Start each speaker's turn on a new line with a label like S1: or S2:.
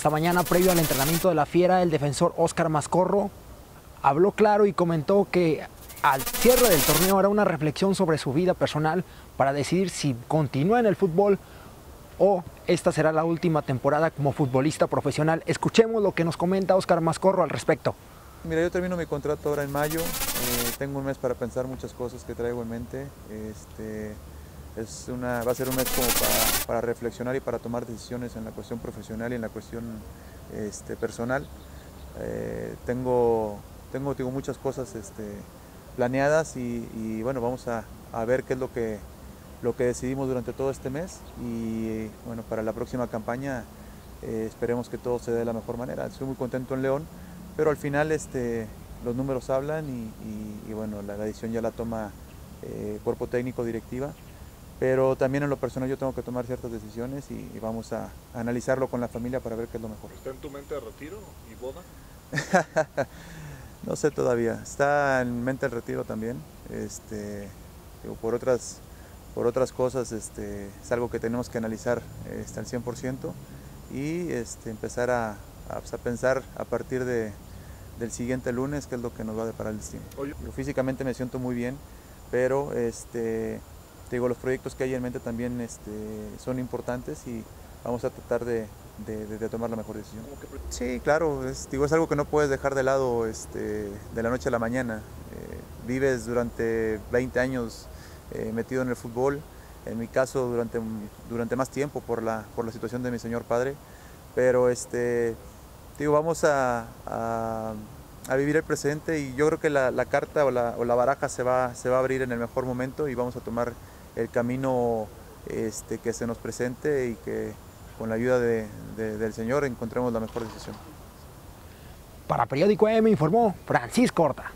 S1: Esta mañana, previo al entrenamiento de la Fiera, el defensor Óscar Mascorro habló claro y comentó que al cierre del torneo hará una reflexión sobre su vida personal para decidir si continúa en el fútbol o esta será la última temporada como futbolista profesional. Escuchemos lo que nos comenta Óscar Mascorro al respecto.
S2: Mira, yo termino mi contrato ahora en mayo, eh, tengo un mes para pensar muchas cosas que traigo en mente. Este, es una, va a ser un mes como para, reflexionar y para tomar decisiones en la cuestión profesional y en la cuestión este, personal. Eh, tengo, tengo muchas cosas este, planeadas y, bueno, vamos a, ver qué es lo que, lo que decidimos durante todo este mes y bueno, para la próxima campaña eh, esperemos que todo se dé de la mejor manera. Estoy muy contento en León, pero al final este, los números hablan y, bueno, la, decisión ya la toma eh, cuerpo técnico, directiva, pero también en lo personal yo tengo que tomar ciertas decisiones y, vamos a, a, analizarlo con la familia para ver qué es lo mejor.
S3: ¿Está en tu mente de retiro y boda?
S2: No sé todavía, está en mente el retiro también, este, por, otras, por otras cosas este, es algo que tenemos que analizar este, al 100% y este, empezar a, pues, a, pensar a partir de, del siguiente lunes qué es lo que nos va a deparar el destino. Yo físicamente me siento muy bien, pero este, digo, los proyectos que hay en mente también este, son importantes y vamos a tratar de, de, tomar la mejor decisión. Sí, claro, es, digo, es algo que no puedes dejar de lado este, de la noche a la mañana. Eh, vives durante 20 años eh, metido en el fútbol, en mi caso durante, durante más tiempo por la, por la situación de mi señor padre, pero este, digo, vamos a, a, vivir el presente y yo creo que la, la carta o la, o la, baraja se va, se va a abrir en el mejor momento y vamos a tomar el camino este, que se nos presente y que con la ayuda del Señor encontremos la mejor decisión.
S1: Para Periódico M informó Francisco Horta.